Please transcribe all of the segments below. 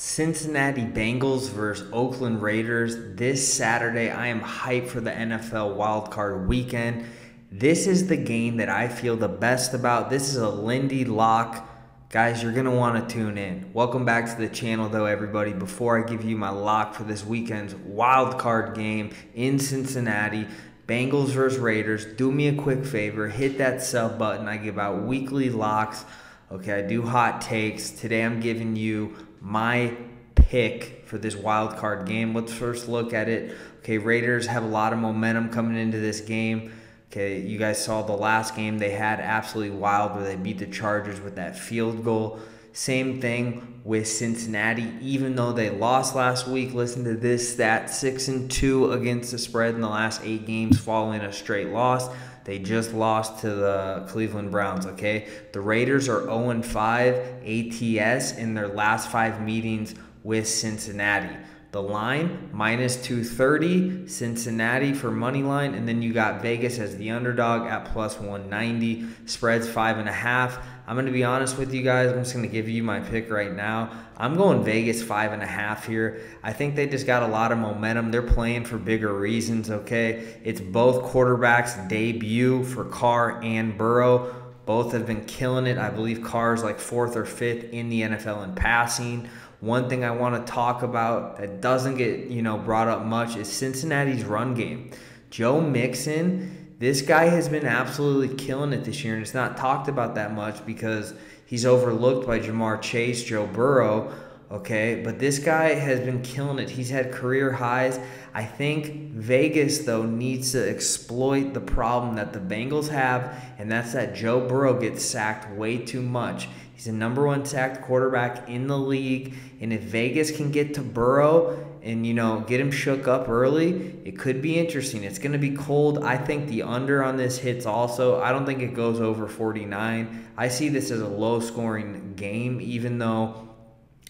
Cincinnati Bengals versus Oakland Raiders this Saturday. I am hyped for the NFL wildcard weekend. This is the game that I feel the best about. This is a Lindy lock. Guys, you're going to want to tune in. Welcome back to the channel, though, everybody. Before I give you my lock for this weekend's wild card game in Cincinnati, Bengals versus Raiders, do me a quick favor. Hit that sub button. I give out weekly locks. Okay, I do hot takes. Today I'm giving you my pick for this wild card game. Let's first look at it. Okay, Raiders have a lot of momentum coming into this game. Okay, you guys saw the last game they had absolutely wild where they beat the Chargers with that field goal. Same thing with Cincinnati, even though they lost last week. Listen to this stat: six and two against the spread in the last eight games, following a straight loss. They just lost to the Cleveland Browns, okay? The Raiders are 0 5 ATS in their last five meetings with Cincinnati. The line minus 230, Cincinnati for money line, and then you got Vegas as the underdog at plus 190. Spreads five and a half. I'm gonna be honest with you guys. I'm just gonna give you my pick right now. I'm going Vegas five and a half here. I think they just got a lot of momentum. They're playing for bigger reasons. Okay, it's both quarterbacks' debut for Carr and Burrow. Both have been killing it. I believe Carr's like fourth or fifth in the NFL in passing. One thing I want to talk about that doesn't get, you know, brought up much is Cincinnati's run game. Joe Mixon, this guy has been absolutely killing it this year, and it's not talked about that much because he's overlooked by Ja'Marr Chase, Joe Burrow. Okay, but this guy has been killing it. He's had career highs. I think Vegas, though, needs to exploit the problem that the Bengals have, and that's that Joe Burrow gets sacked way too much. He's a number one sacked quarterback in the league, and if Vegas can get to Burrow and you know get him shook up early, it could be interesting. It's going to be cold. I think the under on this hits also. I don't think it goes over 49. I see this as a low scoring game, even though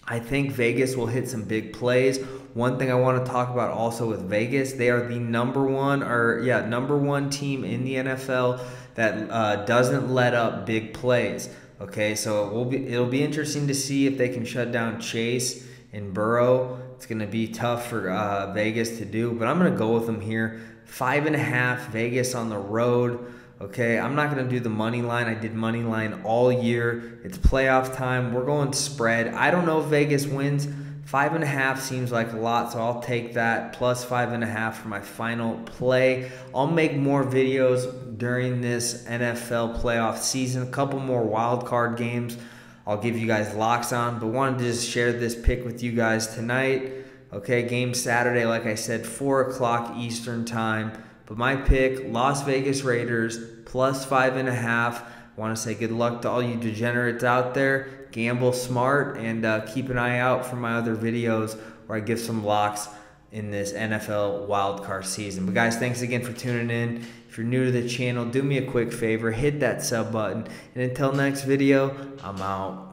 I think Vegas will hit some big plays. One thing I want to talk about also with Vegas, they are the number one or yeah, number one team in the NFL that uh, doesn't let up big plays. Okay, so it will be it'll be interesting to see if they can shut down Chase and Burrow. It's going to be tough for uh, Vegas to do, but I'm going to go with them here. Five and a half Vegas on the road. Okay, I'm not going to do the money line. I did money line all year. It's playoff time. We're going to spread. I don't know if Vegas wins. Five and a half seems like a lot, so I'll take that plus five and a half for my final play. I'll make more videos during this NFL playoff season. A couple more wild card games. I'll give you guys locks on, but wanted to just share this pick with you guys tonight. Okay, game Saturday, like I said, 4 o'clock Eastern time. But my pick, Las Vegas Raiders, plus five and a half. Want to say good luck to all you degenerates out there. Gamble smart and uh, keep an eye out for my other videos where I give some locks in this NFL wildcard season. But guys, thanks again for tuning in. If you're new to the channel, do me a quick favor, hit that sub button. And until next video, I'm out.